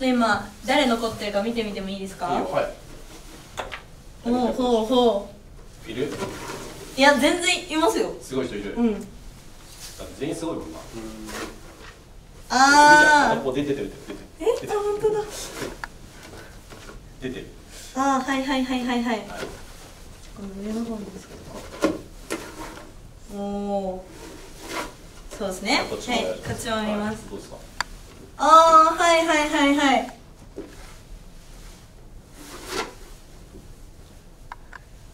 と今誰残ってるか見てみてもいいですか？いいよはい。ほうほうほいる？ういや全然いますよ。すごい人いる、うん。全員すごいもんな。あここ出ててる出てーえあ本当だ。出てる。あーはいはいはいはいはい。はい。この上の方にですかおおー。そうですね。はいこっちも見ます、はいどうですか？ああはいはいはいはい。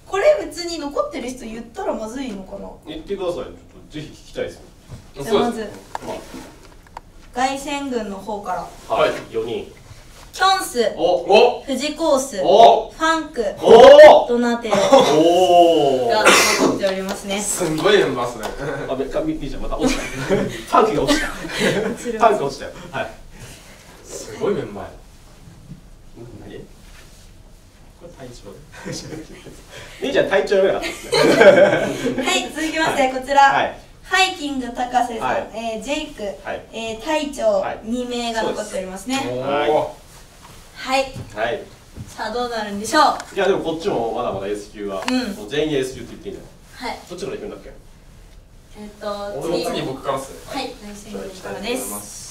これ別に残ってる人言ったらまずいのかな？言ってください。ちょっとぜひ聞きたいです。よじゃあまずま凱旋軍の方から。あはいはい4人。キョンス富士コースフおァンクお。ドナテル。おおが残っておりますね。すんごいメンバーっすね。あめかみみーちゃんまた落ちた。パンクが落ちた。パンク落ちたよ。はいすごいメンバーや。何？これ体調みーちゃん体調や。かったですねはい続きましてこちら、はい。ハイキング高瀬さん、はい。えージェイク、はい。えー隊長、はい。2名が残っておりますね。おはい。おはい。はい。さあどうなるんでしょう？いやでもこっちもまだまだ S 級は、うん。もう全員 S 級って言っていいん。だよはい。どっちから行くんだっけ？えっ、と次僕からっすね。はい。凱旋軍からです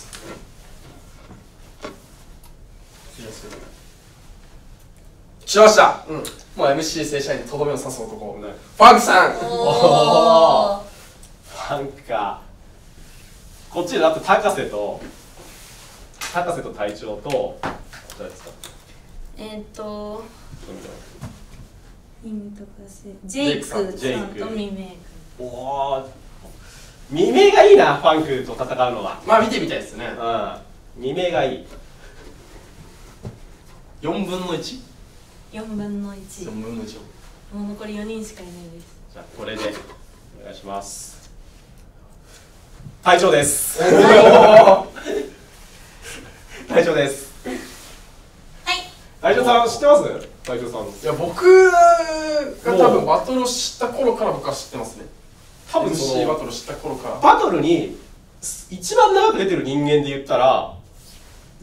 す来ました、うん、もう MC 正社員にとどめを刺す男、ねファンクさん。おお なんかこっちだって高瀬と高瀬と隊長と誰ですか？えっ、と意味とかせジェイクさん。とジェイク。ミメたおお未明がいいなファンクと戦うのは。まあ見てみたいですね。うん。未明がいい。4分の 1?4 4分の1分の1もう残り4人しかいないです。じゃあこれでお願いします。隊長です。隊長です。はい。隊長さん知ってます？隊長さん。いや僕が多分バトルを知った頃から僕は知ってますね。多分そ MC バのトル知った頃から。バトルに一番長く出てる人間で言ったら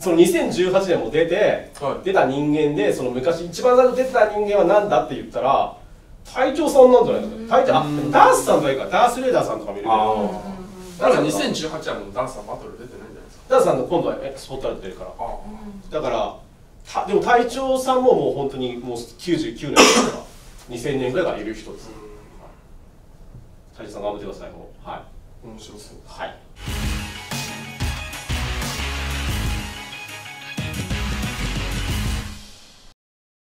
その2018年も出て、はい。出た人間でその昔一番最初出てた人間は何だって言ったら隊長さんなんじゃないですか隊長あうん。ダースさんとかいいかダースレーダーさんとかもいるけあどーだから2018はもうダンサーバトル出てないんじゃないですか？ダースさんの今度はエクスポットライト出るから。あだからたでも隊長さんももう本当にもう99年とか2000年ぐらいからいる人です。隊長さん頑張ってくださいもう。はい。面白そう。はい